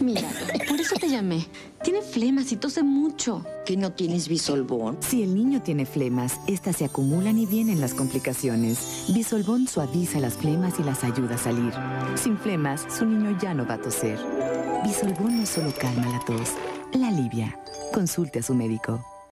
Mira, por eso te llamé. Tiene flemas y tose mucho. ¿Que no tienes bisolbón? Si el niño tiene flemas, estas se acumulan y vienen las complicaciones. Bisolbón suaviza las flemas y las ayuda a salir. Sin flemas, su niño ya no va a toser. Bisolbón no solo calma la tos, la alivia. Consulte a su médico.